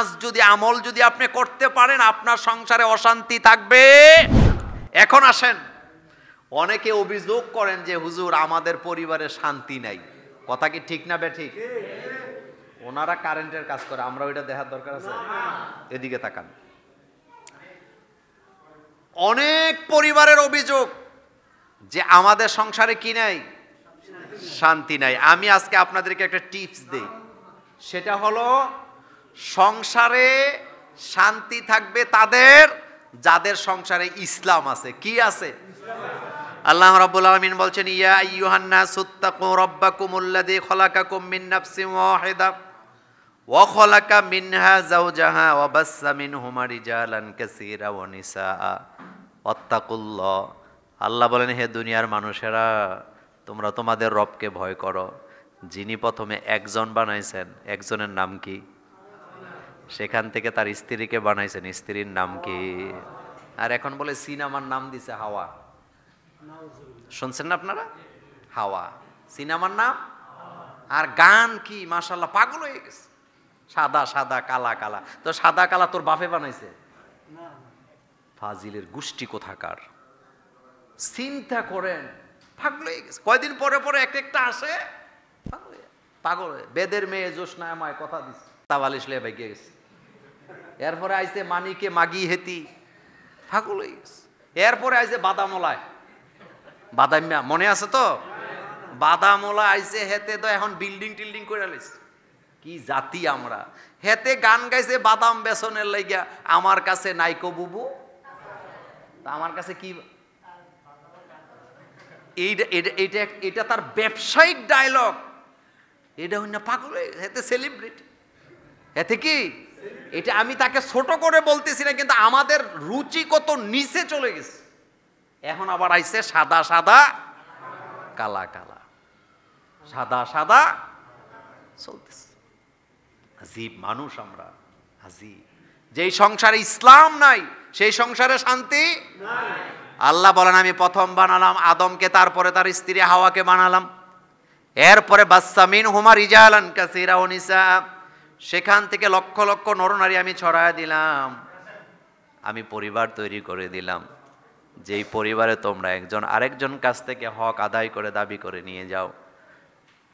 কাজ যদি, আমল যদি আপনি করতে পারেন, আপনার সংসারে অশান্তি থাকবে। এখন আসেন। অনেকে অভিযোগ করেন যে, হুজুর, আমাদের পরিবারে শান্তি নাই। কথা কি ঠিক না ঠিক ওনারা কারেন্টের কাজ করে, আমরা ওইটা দেখার দরকার আছে? এদিকে তাকান। অনেক পরিবারের অভিযোগ যে, আমাদের সংসারে কি নাই? শান্তি নাই। আমি আজকে আপনাদেরকে একটা টিপস দেই। সেটা হলো সংসারে শান্তি থাকবে তাদের, যাদের সংসারে ইসলাম আছে। কি আছে? আল্লাহ রাব্বুল আলামিন বলছেন, ইয়া আইয়ুহান নাসু তাকু রাব্বাকুমুল্লাযী খলাকাকুম মিন নাফসিন ওয়াহিদা ওয়া খলাকা মিনহা যাওজাহা ওয়া বাসসা মিনহুমা রিজালান কাসীরা ওয়া নিসা ওয়াত্তাকুল্লাহ। আল্লাহ বলেন, হে দুনিয়ার মানুষেরা, তোমরা তোমাদের রবকে ভয় করো। যিনি প্রথমে একজন বানাইছেন, একজনের নাম কি? সেখান থেকে তার স্ত্রীকে বানাইছেন। স্ত্রীর নাম কি? আর এখন বলে সিনেমার নাম দিছে হাওয়া। শুনছেন না আপনারা? হাওয়া। সিনেমার নাম? আর গান কি? মাশাল্লাহ পাগল হয়ে গেছে। সাদা সাদা, কালা কালা। তো সাদা, কালা তোর বাপে বানাইছে? ফাজিলের গোষ্ঠী কোথাকার? চিন্তা করেন, পাগল হয়ে গেছে। কয়দিন পরে পরে এক একটা আসে, পাগল বেদের মেয়ে জোসনা আমায় কথা দিচ্ছে তাবালিশ লে ভেগে গেছে। এরপরে আইছে মানিকে মাগি হেতি। পাগল হয়ে গেছে। এরপরে আইছে বাদামলায় বাদামিয়া মনে আছে তো? বাদামলা আইছে হেতে তো এখন বিল্ডিং টিল্ডিং করে লাইছে। কি জাতি আমরা? হেতে গান গাইছে বাদাম বেসনের লাইগা। আমার কাছে নাইকো বুবু। তা আমার কাছে কি? এইটা এটা তার ব্যবসায়িক ডায়লগ এটা হইনা পাগল। এতে সেলিব্রিটি এতে কি? এটা আমি তাকে ছোট করে বলতেছি না, কিন্তু আমাদের রুচি কত নিচে চলে গেছে। এখন আবার আইছে সাদা সাদা, কালা কালা। সাদা সাদা চলতেছে। আজীব মানুষ আমরা আজীব যেই সংসারে ইসলাম নাই, সেই সংসারে শান্তি আল্লাহ বলেন, আমি প্রথম বানালাম আদমকে, তারপরে তার স্ত্রী হাওয়াকে বানালাম। এরপরে বাচ্চামিন হুমার ইজালান কাসিরা অনিসা সেখান থেকে লক্ষ লক্ষ নরনারী আমি ছড়ায় দিলাম। আমি পরিবার তৈরি করে দিলাম। যেই পরিবারে তোমরা একজন আরেকজন কাছ থেকে হক আদায় করে দাবি করে নিয়ে যাও।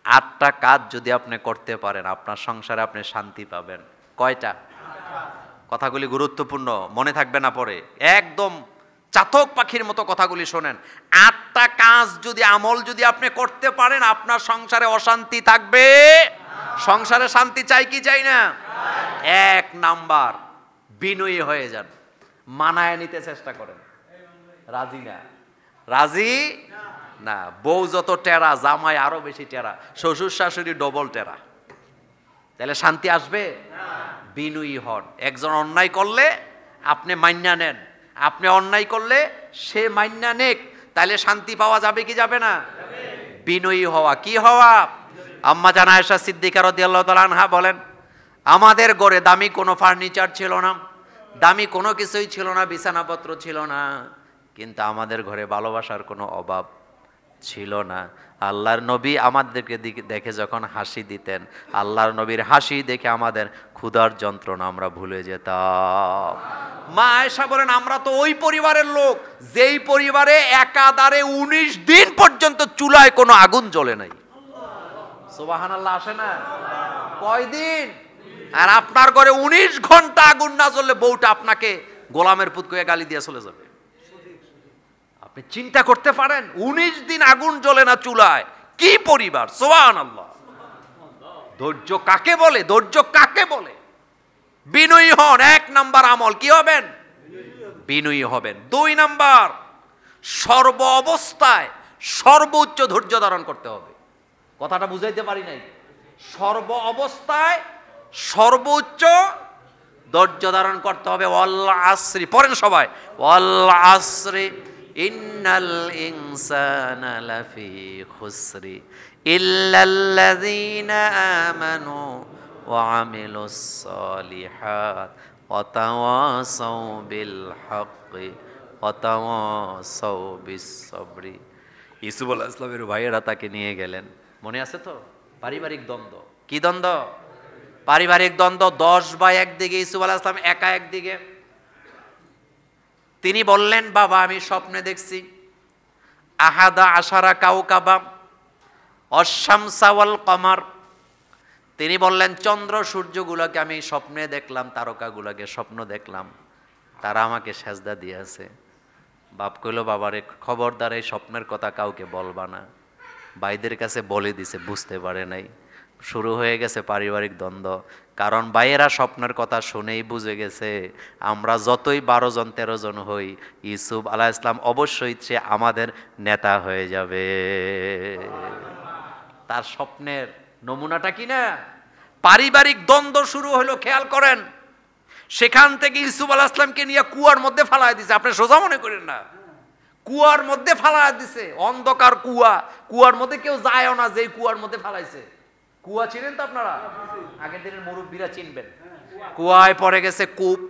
আটটা কাজ যদি আপনি করতে পারেন, আপনার সংসারে আপনি শান্তি পাবেন। কয়টা? কথাগুলি গুরুত্বপূর্ণ, মনে থাকবে না পরে। একদম চাতক পাখির মতো কথাগুলি শোনেন। আটটা কাজ যদি আমল যদি আপনি করতে পারেন, আপনার সংসারে অশান্তি থাকবে। সংসারে শান্তি চাই কি চাই না? এক নাম্বার, বিনয়ী হয়ে যান। মানায় নিতে চেষ্টা করেন। রাজি না। রাজি? না। বউ যত টেরা, জামাই আরও বেশি টেরা। শ্বশুর শাশুড়ি ডবল টেরা। তাহলে শান্তি আসবে? বিনয়ী হন। একজন অন্যায় করলে আপনি মান্যা নেন। আপনি অন্যায় করলে সে মান্যা নেক। তাহলে শান্তি পাওয়া যাবে কি যাবে না? বিনয়ী হওয়া। কি হওয়া? আম্মা জানা আয়েশা সিদ্দিকা রাদিয়াল্লাহু আনহা বলেন, আমাদের ঘরে দামি কোনো ফার্নিচার ছিল না, দামি কোনো কিছুই ছিল না, বিছানাপত্র ছিল না। কিন্তু আমাদের ঘরে ভালোবাসার কোনো অভাব ছিল না। আল্লাহর নবী আমাদেরকে দেখে যখন হাসি দিতেন, আল্লাহর নবীর হাসি দেখে আমাদের ক্ষুধার যন্ত্রণা আমরা ভুলে যেতাম। মা আয়েশা বলেন, আমরা তো ওই পরিবারের লোক, যেই পরিবারে একাধারে উনিশ দিন পর্যন্ত চুলায় কোনো আগুন জ্বলে নাই। সোবাহান আল্লাহ আসে না? কয়দিন? আর আপনার ঘরে উনিশ ঘণ্টা আগুন না জ্বললে বউটা আপনাকে গোলামের পুত করে গালি দিয়ে চলে যাবে। আপনি চিন্তা করতে পারেন, উনিশ দিন আগুন জ্বলে না চুলায়। কি পরিবার? সোহান আল্লাহ ধৈর্য কাকে বলে? ধৈর্য কাকে বলে? বিনয়ী হন, এক নাম্বার আমল কি হবেন? বিনয়ী হবেন। দুই নাম্বার, সর্ব অবস্থায় সর্বোচ্চ ধৈর্য ধারণ করতে হবে। কথাটা বুঝাইতে পারি নাই। সর্ব অবস্থায় সর্বোচ্চ ধৈর্য ধারণ করতে হবে ওয়াল্লা আশ্রি পড়েন সবাই ওয়াল্লা আশ্রি ইন্নাল ইনসানা লাফি খুসরি, ইল্লাল্লাযীনা আমানু ওয়া আমিলুস সালিহাত, ওয়া তাওয়াসাউ বিল হাক্কি, ওয়া তাওয়াসাউ বিস সাবরি। ইসুফ ইসলামের ভাইয়েরা তাকে নিয়ে গেলেন। মনে আছে তো? পারিবারিক দ্বন্দ্ব। কি দ্বন্দ্ব? পারিবারিক দ্বন্দ্ব দশ বা একদিকে ইসুফ আলাহ ইসলাম একা একদিকে। তিনি বললেন, বাবা, আমি স্বপ্নে দেখছি। আহাদা আশারা কাউ কাবা অশামসাওয়াল কমার। তিনি বললেন, চন্দ্র সূর্যগুলোকে আমি স্বপ্নে দেখলাম, তারকাগুলোকে স্বপ্ন দেখলাম। তারা আমাকে সেজদা দিয়েছে। বাপ কইল, বাবারে, খবরদার, এই স্বপ্নের কথা কাউকে বলবা না। ভাইদের কাছে বলে দিছে, বুঝতে পারে নাই। শুরু হয়ে গেছে পারিবারিক দ্বন্দ্ব। কারণ ভাইয়েরা স্বপ্নের কথা শুনেই বুঝে গেছে, আমরা যতই বারো জন, তেরো জন হই ইসুফ আলাহ ইসলাম অবশ্যই সে আমাদের নেতা হয়ে যাবে। তার স্বপ্নের নমুনাটা কি না? পারিবারিক দ্বন্দ্ব শুরু হলো, খেয়াল করেন। সেখান থেকে ইসুফ আলাহ ইসলামকে নিয়ে কুয়ার মধ্যে ফালাই দিছে। আপনি সোজা মনে করেন না? কুয়ার মধ্যে ফালাই দিছে, অন্ধকার কুয়া। কুয়ার মধ্যে কেউ যায়ও না যে কুয়ার মধ্যে ফালাইছে। কুয়া চিনেন তো আপনারা? আগের দিনের মুরব্বীরা চিনবেন। কুয়ায় পড়ে গেছে কূপ।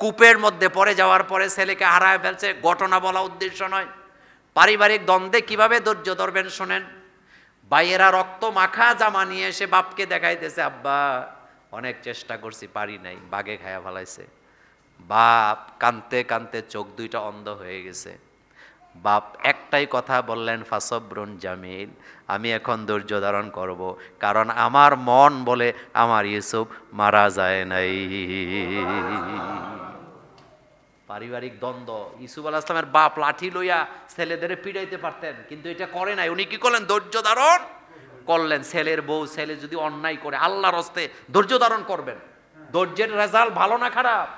কূপের মধ্যে পড়ে যাওয়ার পরে ছেলেকে হারায় ফেলছে। ঘটনা বলা উদ্দেশ্য নয়। পারিবারিক দ্বন্দ্বে কীভাবে ধৈর্য ধরবেন শোনেন? বাইয়েরা রক্ত মাখা জামা নিয়ে এসে বাপকে দেখাইতেছে, আব্বা, অনেক চেষ্টা করছি, পারি নাই বাগে খায়া ফেলাইছে। বাপ কানতে কানতে চোখ দুইটা অন্ধ হয়ে গেছে। বাপ একটাই কথা বললেন, ফাসব্রুন জামিল, আমি এখন ধৈর্য ধারণ করব, কারণ আমার মন বলে আমার ইউসুফ মারা যায় নাই। পারিবারিক দ্বন্দ্ব। ইসুফ আলাহ ইসলামের বাপ লাঠি লইয়া ছেলেদের পিড়াইতে পারতেন, কিন্তু এটা করে নাই। উনি কি করলেন? ধৈর্য ধারণ করলেন। ছেলের বউ, ছেলে যদি অন্যায় করে, আল্লাহর হস্তে ধৈর্য ধারণ করবেন। ধৈর্যের রেজাল্ট ভালো না খারাপ?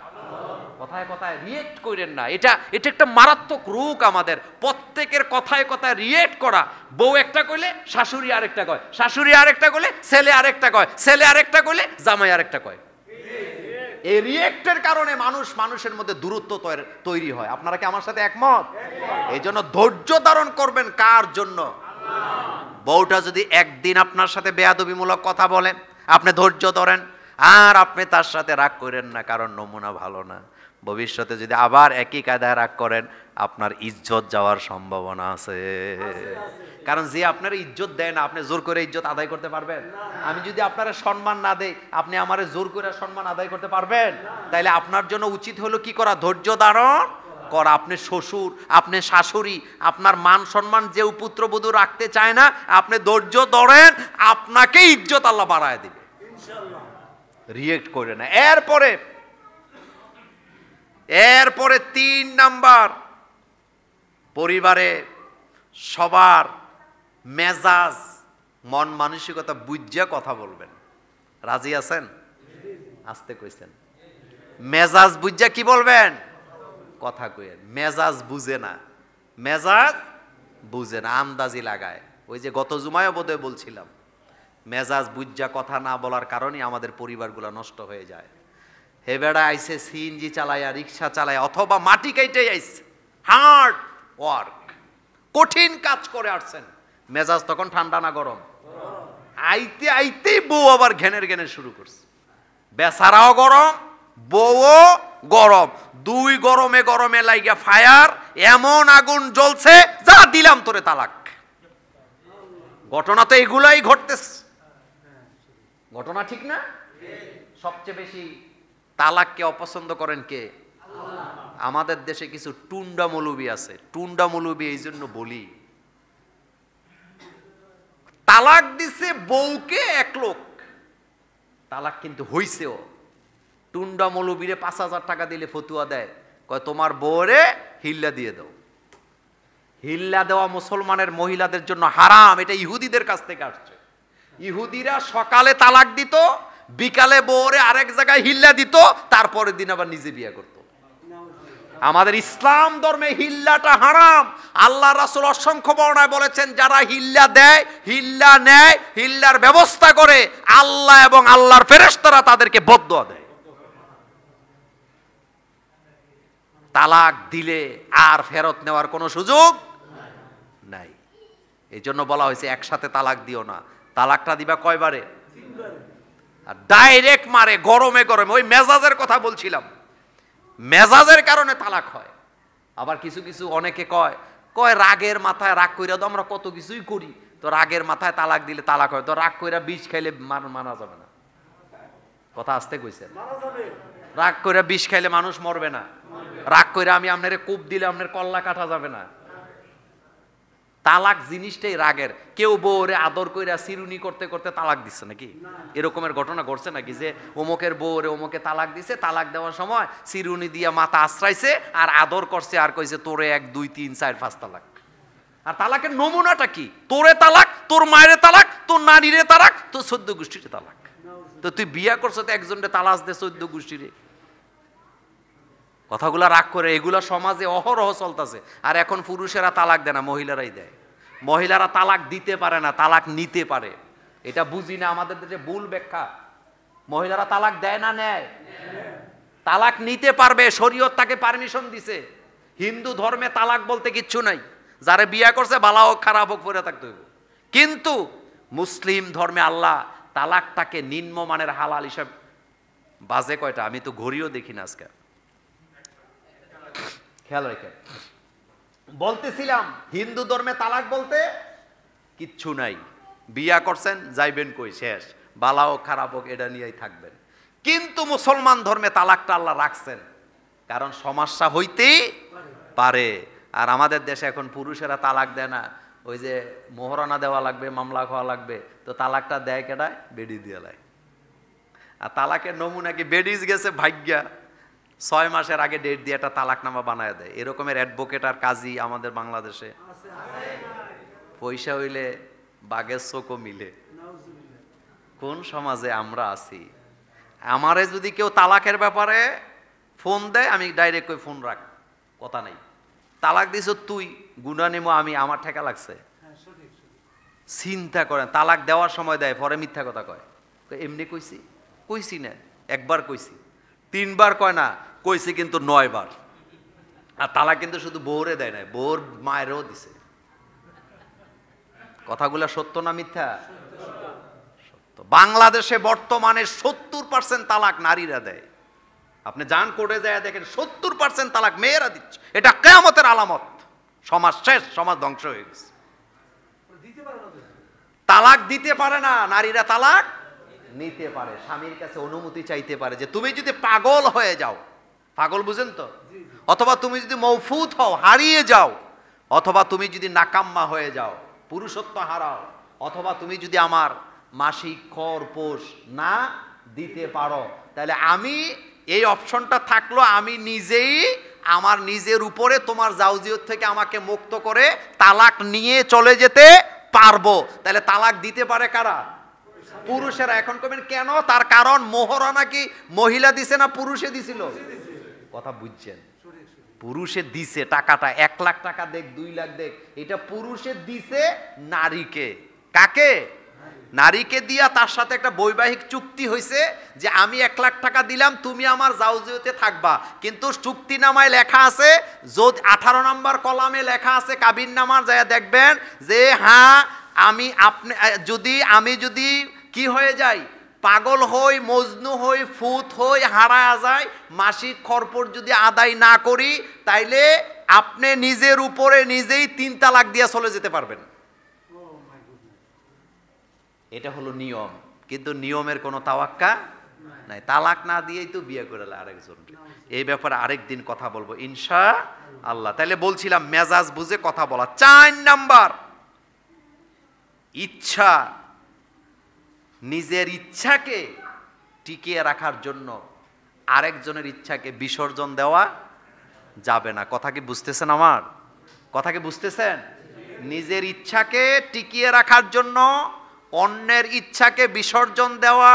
কথায় কথায় রিয়েক্ট করেন না। এটা এটা একটা মারাত্মক রোগ আমাদের। প্রত্যেকের কথায় কথায় রিয়েক্ট করা। বউ একটা কইলে, শাশুড়ি আরেকটা কয়। শাশুড়ি আরেকটা কইলে, ছেলে আরেকটা কয়। ছেলে আরেকটা কইলে, জামাই আরেকটা কয়। এই রিয়েক্টের কারণে মানুষ, মানুষের মধ্যে দূরত্ব তৈর- হয়। আপনারা কি আমার সাথে একমত? এই জন্য ধৈর্য ধারণ করবেন কার জন্য? বউটা যদি একদিন আপনার সাথে বেয়াদবিমূলক কথা বলেন আপনি ধৈর্য ধরেন, আর আপনি তার সাথে রাগ করেন না, কারণ নমুনা ভালো না। ভবিষ্যতে যদি আবার একই কায়দায় রাগ করেন আপনার ইজ্জত যাওয়ার সম্ভাবনা আছে। কারণ যে আপনার ইজ্জত দেয় না আপনি জোর করে ইজ্জত আদায় করতে পারবেন? আমি যদি আপনার সম্মান না দেই আপনি আমারে জোর করে সম্মান আদায় করতে পারবেন? তাইলে আপনার জন্য উচিত হলো কি করা? ধৈর্য ধারণ করা। আপনি শ্বশুর আপনি শাশুড়ি আপনার মান সম্মান যে পুত্রবধূ রাখতে চায় না আপনি ধৈর্য ধরেন আপনাকে ইজ্জত আল্লাহ বাড়ায় দিবে। রিয়েক্ট করে না। এরপরে এরপরে তিন নাম্বার, পরিবারে সবার মেজাজ, মন মানসিকতা বুঝিয়া কথা বলবেন। রাজি আছেন? আসতে কইছেন। মেজাজ বুঝিয়া কি বলবেন? কথা কইেন মেজাজ বুঝে না। মেজাজ বুঝে না, আন্দাজি লাগায়। ওই যে গত জুমায় বোধহয় বলছিলাম, মেজাজ বুঝা কথা না বলার কারণেই আমাদের পরিবারগুলো নষ্ট হয়ে যায়। হে বেড়া আইসে সিএনজি চালায়, রিক্সা চালায়, অথবা মাটি কাইটে আইসে হার্ড ওয়ার্ক। কঠিন কাজ করে আসছেন মেজাজ তখন ঠান্ডা না গরম? আইতে আইতেই বউ আবার ঘেনের ঘেনের শুরু করছে। বেচারাও গরম, বউও গরম। দুই গরমে গরমে লাইগা ফায়ার, এমন আগুন জ্বলছে, যা দিলাম তোরে তালাক। ঘটনা তো এগুলাই ঘটতেছে। ঘটনা ঠিক না? সবচেয়ে বেশি তালাককে অপছন্দ করেন কে? আমাদের দেশে কিছু টুন্ডা মৌলবি আছে। টুন্ডা মৌলবি এই জন্য বলি। তালাক দিছে বউকে এক লোক। তালাক কিন্তু হইছেও। টুন্ডা মৌলবীরে পাঁচ হাজার টাকা দিলে ফতুয়া দেয়। কয় তোমার বউরে হিল্লা দিয়ে দাও। হিল্লা দেওয়া মুসলমানের মহিলাদের জন্য হারাম। এটা ইহুদিদের কাছ থেকে আসছে। ইহুদিরা সকালে তালাক দিত বিকালে বউরে আরেক জায়গায় হিল্লা দিত, তারপরের দিন আবার নিজে বিয়ে করত। আমাদের ইসলাম ধর্মে হিল্লাটা হারাম। আল্লাহ রাসুল অসংখ্য বর্ণায় বলেছেন, যারা হিল্লা দেয়, হিল্লা নেয়, হিল্লার ব্যবস্থা করে, আল্লাহ এবং আল্লাহর ফেরেস্তারা তাদেরকে বদ্ধ দেয়। তালাক দিলে আর ফেরত নেওয়ার কোনো সুযোগ নাই। এই জন্য বলা হয়েছে, একসাথে তালাক দিও না। তালাকটা দিবা কয়বারে? আর ডাইরেক্ট মারে গরমে গরমে। ওই মেজাজের কথা বলছিলাম। মেজাজের কারণে তালাক হয়। আবার কিছু কিছু অনেকে কয় কয় রাগের মাথায় রাগ কইরা তো আমরা কত কিছুই করি। তো রাগের মাথায় তালাক দিলে তালাক হয়। তো রাগ কইরা বিষ খাইলে মান- যাবে না। কথা আসতে কইছে রাগ কইরা বিষ খাইলে মানুষ মরবে না। রাগ কইরা আমি আপনার কূপ দিলে আপনার কল্লা কাটা যাবে না। তালাক জিনিসটাই রাগের। কেউ বউরে আদর কইরা সিরুনি করতে করতে তালাক দিচ্ছে নাকি? এরকমের ঘটনা ঘটছে নাকি যে অমুকের বউরে অমুকে তালাক দিছে, তালাক দেওয়ার সময় সিরুনি দিয়া মাথা আশ্রাইছে আর আদর করছে আর কইছে, তোরে এক, দুই, তিন, চার, পাঁচ তালাক। আর তালাকের নমুনাটা কি? তোরে তালাক, তোর মায়ের তালাক, তোর নারীরে তালাক, তোর সদ্য গোষ্ঠীরে তালাক। তো তুই বিয়া করছ তো একজনরে তালাস দে সদ্য গোষ্ঠীরে। কথাগুলা রাগ করে, এগুলা সমাজে অহরহ চলতেছে। আর এখন পুরুষেরা তালাক দেয় না, মহিলারাই দেয়। মহিলারা তালাক দিতে পারে না, তালাক নিতে পারে। এটা বুঝি না, আমাদের দেশে ভুল ব্যাখ্যা। মহিলারা তালাক দেয় না, নেয়। তালাক নিতে পারবে, শরীয়ত তাকে পারমিশন দিছে। হিন্দু ধর্মে তালাক বলতে কিচ্ছু নাই। যারা বিয়া করছে ভালো হোক, খারাপ হোক, পরে থাকতে হইব। কিন্তু মুসলিম ধর্মে আল্লাহ তালাকটাকে নিম্নমানের হালাল হিসাব বাজে কয়টা? আমি তো ঘড়িও দেখি না আজকে। খেয়াল রেখে বলতেছিলাম, হিন্দু ধর্মে তালাক বলতে কিচ্ছু নাই। বিয়া করছেন, যাইবেন কই, শেষ। বালা হোক, খারাপ হোক, এটা নিয়েই থাকবেন। কিন্তু মুসলমান ধর্মে তালাকটা আল্লাহ রাখছেন, কারণ সমস্যা হইতেই পারে। আর আমাদের দেশে এখন পুরুষেরা তালাক দেয় না। ওই যে মোহরানা দেওয়া লাগবে, মামলা খাওয়া লাগবে, তো তালাকটা দেয় কেটায় বেডি দিয়ে দেয়। আর তালাকের নমুনা কি বেডিজ গেছে, ভাগ্যা। ছয় মাসের আগে ডেট দিয়ে একটা তালাকনামা বানায় দেয়। এরকমের অ্যাডভোকেট আর কাজী আমাদের বাংলাদেশে। পয়সা হইলে বাঘের চোখও মিলে। কোন সমাজে আমরা আছি? আমারে যদি কেউ তালাকের ব্যাপারে ফোন দেয়, আমি ডাইরেক্ট ওই ফোন রাখ। কথা নেই। তালাক দিছ তুই গুণা নেমো আমি, আমার ঠেকা লাগছে। চিন্তা করেন, তালাক দেওয়ার সময় দেয়, পরে মিথ্যা কথা কয়, এমনি কইছি? কইছি না, একবার কইছি। তিনবার কয় না কইছি কিন্তু নয়বার। আর তালাক কিন্তু শুধু বউরে দেয় নাই, বউর মায়েরও দিছে। কথাগুলা সত্য না মিথ্যা? সত্য। বাংলাদেশে বর্তমানে সত্তর পার্সেন্ট তালাক নারীরা দেয়। আপনি যান কোর্টে যায় দেখেন, সত্তর পার্সেন্ট তালাক মেয়েরা দিচ্ছে। এটা কেয়ামতের আলামত। সমাজ শেষ, সমাজ ধ্বংস হয়ে গেছে। তালাক দিতে পারে না, নারীরা তালাক নিতে পারে। স্বামীর কাছে অনুমতি চাইতে পারে যে, তুমি যদি পাগল হয়ে যাও পাগল বুঝেন তো? অথবা তুমি যদি মৌফুত হও হারিয়ে যাও অথবা তুমি যদি নাকাম্মা হয়ে যাও পুরুষত্ব হারাও অথবা তুমি যদি আমার মাসিক খর পোষ না দিতে পারো তাহলে আমি এই অপশনটা থাকল আমি নিজেই আমার নিজের উপরে তোমার জাউজিয়ত থেকে আমাকে মুক্ত করে তালাক নিয়ে চলে যেতে পারব। তাহলে তালাক দিতে পারে কারা? পুরুষেরা। এখন কবেন কেন? তার কারণ মোহরা নাকি মহিলা দিছে না পুরুষে দিছিল? কথা বুঝছেন? পুরুষে দিছে টাকাটা এক লাখ টাকা দেখ দুই লাখ দেখ। এটা পুরুষে দিছে নারীকে। কাকে? নারীকে। দিয়া তার সাথে একটা বৈবাহিক চুক্তি হয়েছে যে আমি এক লাখ টাকা দিলাম তুমি আমার জাউজিওতে থাকবা। কিন্তু চুক্তি নামায় লেখা আছে যদি আঠারো নম্বর কলামে লেখা আছে কাবিন নামার যায় দেখবেন যে হ্যাঁ আমি আপনি যদি আমি যদি কি হয়ে যাই পাগল হই, মজনু হই, ফুত হই হারা যায়। মাসিক খরপর যদি আদায় না করি, তাইলে আপনি নিজের উপরে নিজেই তিন তালাক দিয়ে চলে যেতে পারবেন। এটা হলো নিয়ম। কিন্তু নিয়মের কোনো তাওয়াক্কা নাই। তালাক না দিয়েই তো বিয়ে করে আরেকজন এই ব্যাপারে আরেক দিন কথা বলব, ইনশা আল্লাহ। তাহলে বলছিলাম, মেজাজ বুঝে কথা বলা। চার নাম্বার, ইচ্ছা। নিজের ইচ্ছাকে টিকিয়ে রাখার জন্য আরেকজনের ইচ্ছাকে বিসর্জন দেওয়া যাবে না। কথা কি বুঝতেছেন আমার? কথা কি বুঝতেছেন? নিজের ইচ্ছাকে টিকিয়ে রাখার জন্য অন্যের ইচ্ছাকে বিসর্জন দেওয়া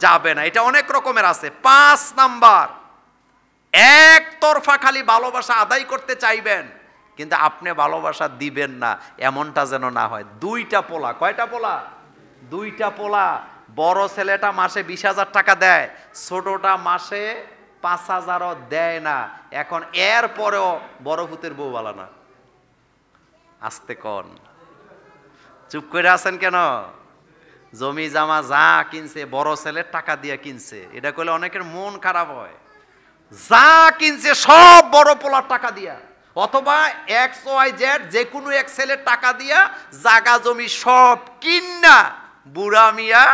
যাবে না। এটা অনেক রকমের আছে। পাঁচ নাম্বার একতরফা খালি ভালোবাসা আদায় করতে চাইবেন, কিন্তু আপনি ভালোবাসা দিবেন না, এমনটা যেন না হয়। দুইটা পোলা, কয়টা পোলা? দুইটা পোলা, বড় ছেলেটা মাসে বিশ হাজার টাকা দেয়, ছোটটা মাসে পাঁচ হাজারও দেয় না। এখন এর পরেও বড় ভূতের বউ বালা না। আসতে কন। চুপ করে আছেন কেন? জমি জামা যা কিনছে, বড় ছেলের টাকা দিয়ে কিনছে। এটা করলে অনেকের মন খারাপ হয়। যা কিনছে, সব বড় পোলার টাকা দিয়া। অথবা এক্স ওয়াই জেড যে কোনো এক ছেলের টাকা দিয়া জাগা জমি সব কিন্না বুড়া মিয়া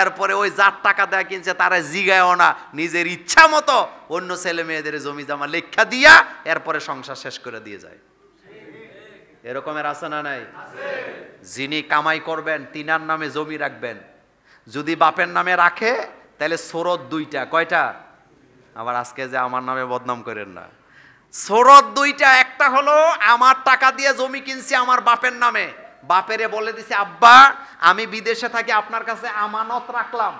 এরপরে ওই যার টাকা দেয়া কিনছে তারা জিগায়ও না, নিজের ইচ্ছা মতো অন্য ছেলে মেয়েদের জমি জমা লেখা দিয়া এরপরে সংসার শেষ করে দিয়ে যায়। এরকমের আছে না নাই? যিনি কামাই করবেন, তিনার নামে জমি রাখবেন। যদি বাপের নামে রাখে, তাহলে সোরত দুইটা। কয়টা? আবার আজকে যে আমার নামে বদনাম করেন না। সোরত দুইটা, একটা হলো আমার টাকা দিয়ে জমি কিনছি আমার বাপের নামে। বাপেরে বলে দিছি, আব্বা, আমি বিদেশে থাকি, আপনার কাছে আমানত রাখলাম।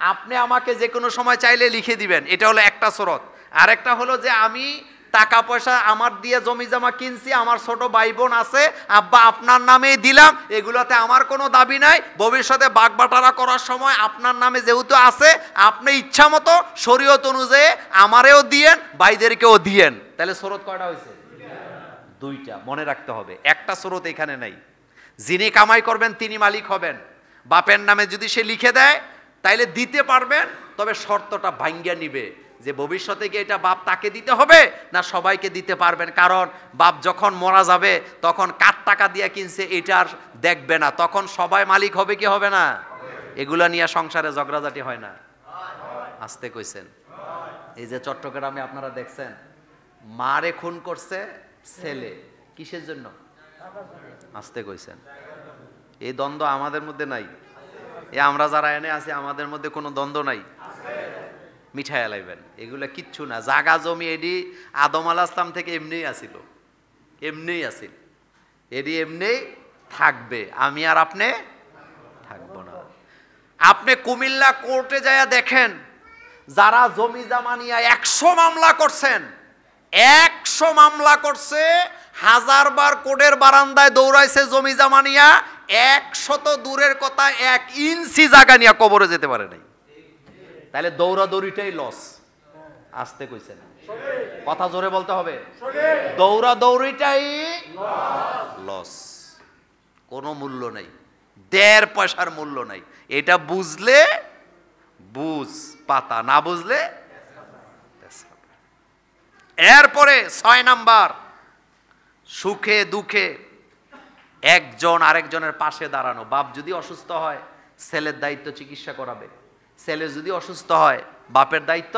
আপনি আমাকে যে কোনো সময় চাইলে লিখে দিবেন। এটা হলো একটা স্রোত। আরেকটা হলো যে, আমি টাকা পয়সা আমার দিয়ে জমি জমা কিনছি, আমার ছোট ভাই বোন আছে, আব্বা, আপনার নামেই দিলাম, এগুলোতে আমার কোনো দাবি নাই। ভবিষ্যতে বাগবাটারা করার সময় আপনার নামে যেহেতু আছে, আপনি ইচ্ছা মতো শরীয়ত অনুযায়ী আমারেও দিয়েন, ভাইদেরকেও দিয়েন। তাহলে স্রোত কয়টা হয়েছে? দুইটা। মনে রাখতে হবে, একটা স্রোত এখানে নাই। যিনি কামাই করবেন, তিনি মালিক হবেন। বাপের নামে যদি সে লিখে দেয়, তাইলে দিতে পারবেন, তবে শর্তটা ভাঙ্গিয়া নিবে যে ভবিষ্যতে কি এটা বাপ তাকে দিতে হবে না সবাইকে দিতে পারবেন। কারণ বাপ যখন মরা যাবে, তখন কার টাকা দিয়ে কিনছে এটা আর দেখবে না। তখন সবাই মালিক হবে কি হবে না? এগুলা নিয়ে সংসারে ঝগড়াঝাটি হয় না। আসতে কইছেন। এই যে চট্টগ্রামে আপনারা দেখছেন, মারে খুন করছে ছেলে। কিসের জন্য? আসতে কইছেন। এই দ্বন্দ্ব আমাদের মধ্যে নাই। এ আমরা যারা এনে আছি, আমাদের মধ্যে কোনো দ্বন্দ্ব নাই। মিঠাই আলাইবেন এগুলা কিচ্ছু না। জাগা জমি এডি আদম আল আসলাম থেকে এমনিই আসিল। এমনিই আসিল। এডি এমনিই থাকবে। আমি আর আপনি থাকব না। আপনি কুমিল্লা কোর্টে যায়া দেখেন, যারা জমি জামা নিয়ে একশো মামলা করছেন, একশো মামলা করছে হাজার বার কোর্টের বারান্দায় দৌড়াইছে জমি জামা নিয়া একশত দূরের কথা এক ইঞ্চি জায়গা নিয়ে কবরে যেতে পারে নাই। তাহলে দৌড়াদৌড়িটাই লস আসতে কইছেন কথা জোরে বলতে হবে। দৌড়া দৌড়িটাই লস কোনো মূল্য নেই। দেড় পয়সার মূল্য নাই। এটা বুঝলে বুঝ, পাতা না বুঝলে এরপরে ছয় নাম্বার। সুখে দুঃখে একজন আরেকজনের পাশে দাঁড়ানো। বাপ যদি অসুস্থ হয়, ছেলের দায়িত্ব চিকিৎসা করাবে। ছেলে যদি অসুস্থ হয়, বাপের দায়িত্ব?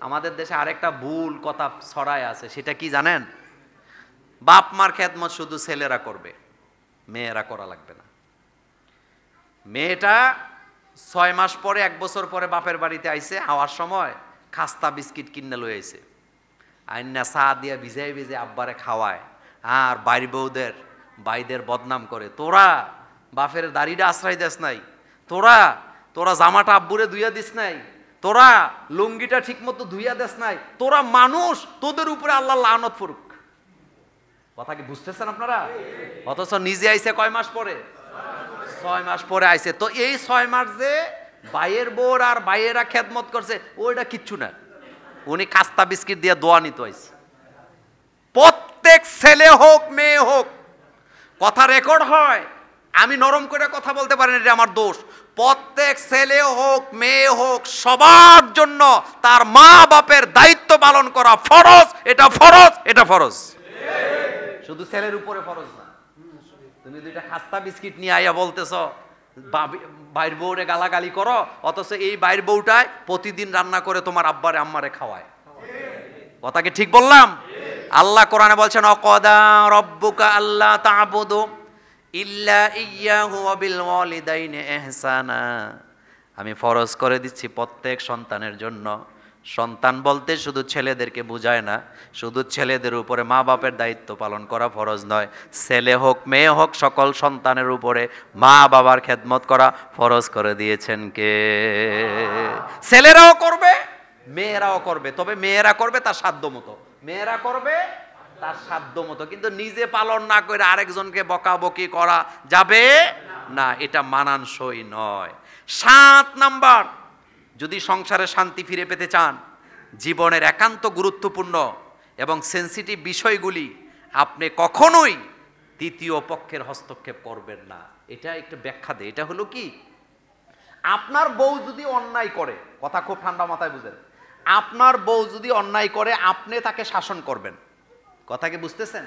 আমাদের দেশে আরেকটা ভুল কথা ছড়ায় আছে, সেটা কি জানেন? বাপ মার খেদমত শুধু ছেলেরা করবে, মেয়েরা করা লাগবে না। মেয়েটা ছয় মাস পরে, এক বছর পরে বাপের বাড়িতে আইসে আওয়ার সময় খাস্তা বিস্কিট কিনে আইছে। আইনা চা দিয়ে ভিজাই ভিজে আব্বারে খাওয়ায়। আর বাইর বউদের, বাইদের বদনাম করে। তোরা বাপের দাড়িটা আশ্রয় দেস নাই। তোরা তোরা জামাটা আব্বুরে ধুইয়া দিস নাই। তোরা লুঙ্গিটা ঠিক মতো ধুইয়া দেস নাই। তোরা মানুষ, তোদের উপরে আল্লাহ লানত ফুরুক কথা কি বুঝতেছেন আপনারা? অথচ নিজে আইসে কয় মাস পরে? ছয় মাস পরে আইসে। তো এই ছয় মাস যে বাইয়ের বোর আর বাইয়েরা খেদমত করছে, ওইটা কিচ্ছু না। উনি খাস্তা বিস্কিট দিয়ে দোয়া নিত আইছে প্রত্যেক ছেলে হোক, মেয়ে হোক, কথা রেকর্ড হয়, আমি নরম করে কথা বলতে পারি এটা আমার দোষ। প্রত্যেক ছেলে হোক, মেয়ে হোক, সবার জন্য তার মা বাপের দায়িত্ব পালন করা ফরজ, এটা ফরজ এটা ফরজ। শুধু ছেলের উপরে ফরজ না। তুমি দুইটা খাস্তা বিস্কিট নিয়ে আইয়া বলতেছ বাইর বউরে গালাগালি করো, অথচ এই বাইর বউটায় প্রতিদিন রান্না করে তোমার আব্বারে, আম্মারে খাওয়ায়। কথা কি ঠিক বললাম? আল্লাহ কোরআনে বলছেন, অকদা রব্বুকা আল্লাহ তা'বুদু ইল্লা ইয়াহু বিল ওয়ালিদাইনি ইহসানা। আমি ফরজ করে দিচ্ছি প্রত্যেক সন্তানের জন্য। সন্তান বলতে শুধু ছেলেদেরকে বোঝায় না, শুধু ছেলেদের উপরে মা বাপের দায়িত্ব পালন করা ফরজ নয়। ছেলে হোক, মেয়ে হোক, সকল সন্তানের উপরে মা বাবার খেদমত করা ফরজ করে দিয়েছেন কে? ছেলেরাও করবে, মেয়েরাও করবে, তবে মেয়েরা করবে তার সাধ্য মতো। মেয়েরা করবে তার সাধ্য মতো, কিন্তু নিজে পালন না করে আরেকজনকে বকাবকি করা যাবে না, এটা মানানসই নয়। সাত নাম্বার যদি সংসারে শান্তি ফিরে পেতে চান, জীবনের একান্ত গুরুত্বপূর্ণ এবং সেন্সিটিভ বিষয়গুলি আপনি কখনোই তৃতীয় পক্ষের হস্তক্ষেপ করবেন না। এটা একটু ব্যাখ্যা দেয়। এটা হলো কি? আপনার বউ যদি অন্যায় করে, কথা খুব ঠান্ডা মাথায় বুঝেন, আপনার বউ যদি অন্যায় করে, আপনি তাকে শাসন করবেন। কথা কি বুঝতেছেন?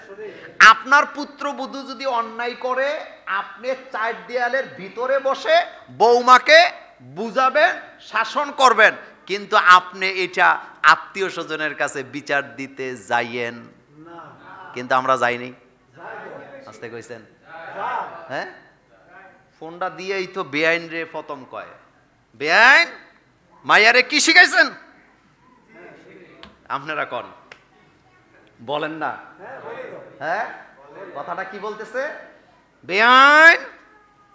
আপনার পুত্র পুত্রবধূ যদি অন্যায় করে, আপনি চার দেয়ালের ভিতরে বসে বৌমাকে বুঝাবেন, শাসন করবেন, কিন্তু আপনি এটা আত্মীয় স্বজনের কাছে বিচার দিতে যাইয়েন। কিন্তু আমরা যাইনি আসতে কইছেন? হ্যাঁ? ফোনটা দিয়েই তো বেআইন রে প্রথম কয়। বেআইন? মাইয়ারে কি শিখাইছেন? আপনারা কন। বলেন না। হ্যাঁ? কথাটা কি বলতেছে? বেআইন?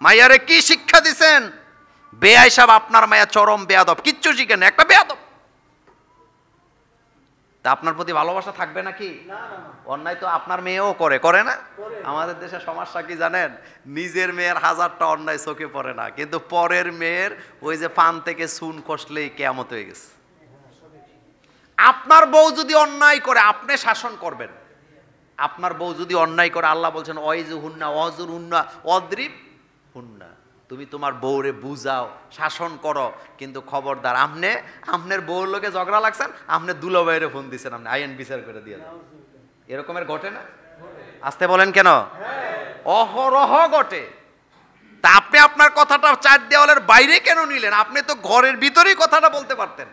মাইয়ারে কি শিক্ষা দিছেন? বেআই সাহেব আপনার মায়া চরম বেয়াদব। কিচ্ছু শিখেন একটা বেয়াদব। তা আপনার প্রতি ভালোবাসা থাকবে নাকি? অন্যায় তো আপনার মেয়েও করে করে না? আমাদের দেশে সমস্যা কি জানেন? নিজের মেয়ের হাজারটা অন্যায় চোখে পড়ে না কিন্তু পরের মেয়ের ওই যে পান থেকে সুন কষলেই কেয়ামত হয়ে গেছে। আপনার বউ যদি অন্যায় করে আপনি শাসন করবেন। আপনার বউ যদি অন্যায় করে আল্লাহ বলছেন অয়জু হুন্না অজুর হুন্না অদ্রিব হুন্না তুমি তোমার বউরে বুঝাও, শাসন করো, কিন্তু খবরদার আপনি আপনার বউর লোকে ঝগড়া লাগছেন আপনি দুলো বাইরে ফোন দিচ্ছেন আপনি আইন বিচার করে দিয়ে দেন। এরকমের ঘটে না? আসতে বলেন কেন? অহরহ ঘটে। তা আপনি আপনার কথাটা চার দেওয়ালের বাইরে কেন নিলেন? আপনি তো ঘরের ভিতরেই কথাটা বলতে পারতেন।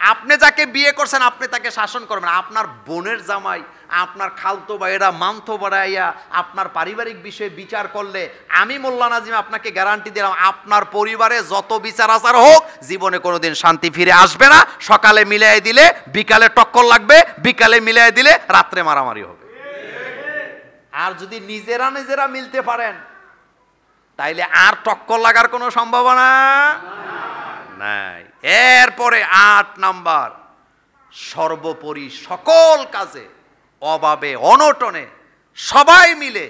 আপনি যাকে বিয়ে করছেন, আপনি তাকে শাসন করবেন। আপনার বোনের জামাই আপনার খালতো ভাইয়েরা মানতো বাড়াইয়া আপনার পারিবারিক বিষয়ে বিচার করলে আমি মোল্লা নাজিম আপনাকে গ্যারান্টি দিলাম, আপনার পরিবারে যত বিচার আচার হোক, জীবনে কোনোদিন শান্তি ফিরে আসবে না। সকালে মিলাই দিলে, বিকালে টক্কর লাগবে, বিকালে মিলাই দিলে রাত্রে মারামারি হবে। আর যদি নিজেরা নিজেরা মিলতে পারেন, তাইলে আর টক্কর লাগার কোনো সম্ভাবনা নাই। এরপরে আট নাম্বার, সর্বোপরি সকল কাজে অভাবে, অনটনে সবাই মিলে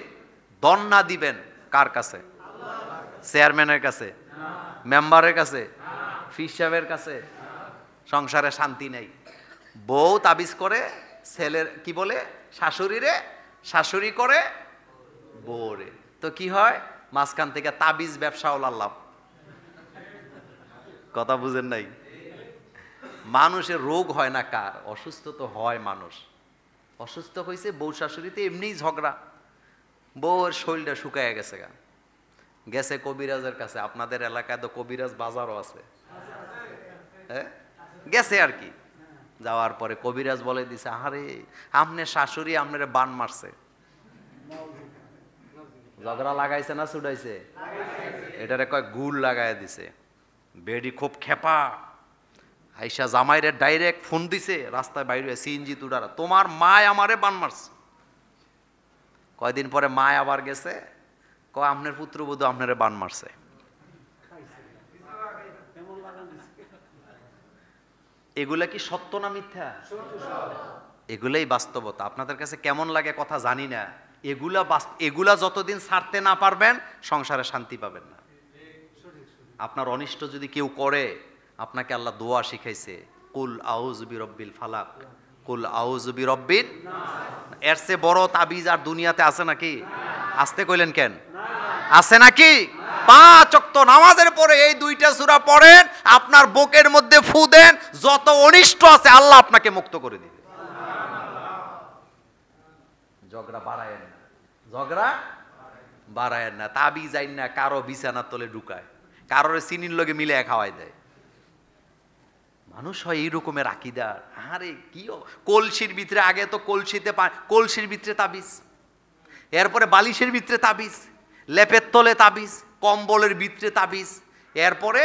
দন্না দিবেন কার কাছে? চেয়ারম্যানের কাছে? মেম্বারের কাছে? ফিস সাহেবের কাছে? সংসারে শান্তি নেই। বউ তাবিজ করে, ছেলের, কি বলে? শাশুড়িরে, শাশুড়ি করে, বউরে। তো কি হয়? মাঝখান থেকে তাবিজ ব্যবসাও লাভ। কথা বুঝেন নাই? মানুষের রোগ হয় না কার? অসুস্থ তো হয় মানুষ। অসুস্থ হয়েছে বউ শাশুড়িতে এমনিই ঝগড়া। বউর শরীরটা শুকায় গেছে গা। গেছে কবিরাজের কাছে, আপনাদের এলাকায় তো কবিরাজ বাজারও আছে। হ্যাঁ গেছে আর কি। যাওয়ার পরে কবিরাজ বলে দিছে আরে আমনে শাশুড়ি আপনার বান মারছে। ঝগড়া লাগাইছে না ছুটাইছে? এটারে কয় গুড় লাগাই দিছে। বেডি খুব খেপা। আইসা জামাইরে ডাইরেক্ট ফোন দিছে, রাস্তায় বাইরে সিএনজি তুডারা, তোমার মায় আমারে বান মারছে। কয়দিন পরে মায় আবার গেছে ক আপনার পুত্রবধূ আপনারে বান মারছে। এগুলা কি সত্য না মিথ্যা? এগুলাই বাস্তবতা। আপনাদের কাছে কেমন লাগে কথা জানি না। এগুলা এগুলা যতদিন ছাড়তে না পারবেন, সংসারে শান্তি পাবেন না। আপনার অনিষ্ট যদি কেউ করে আপনাকে আল্লাহ দোয়া শিখাইছে কুল আউজবি রব্বিল ফালাক। কুল আউজবি রব্বিন এর চেয়ে বড় তাবিজ আর দুনিয়াতে আছে নাকি? আসতে কইলেন কেন? আছে নাকি? পাঁচ অক্ত নামাজের পরে এই দুইটা সূরা পড়েন আপনার বুকের মধ্যে ফু দেন যত অনিষ্ট আছে আল্লাহ আপনাকে মুক্ত করে দিবে। ঝগড়া বাড়ায়েন না। ঝগড়া বাড়ায়েন না। তাবিজ আইন না কারও বিছানার তলে ঢুকায়। কারোর চিনির লগে মিলে খাওয়াই দেয়। মানুষ হয় এই রকমের আকিদার। আরে কি? কলসির ভিতরে আগে তো কলসিতে কলসির ভিতরে তাবিজ, এরপরে বালিশের ভিতরে তাবিজ, লেপের তলে তাবিজ, কম্বলের ভিতরে তাবিজ, এরপরে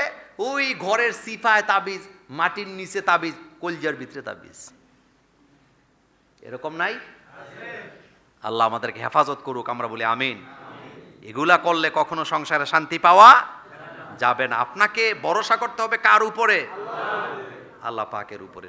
ওই ঘরের সিফায় তাবিজ, মাটির নিচে তাবিজ, কলজার ভিতরে তাবিজ। এরকম নাই? আল্লাহ আমাদেরকে হেফাজত করুক, আমরা বলি আমিন। এগুলা করলে কখনো সংসারে শান্তি পাওয়া যাবে না। আপনাকে ভরসা করতে হবে কার উপরে? আল্লাহ পাকের উপরে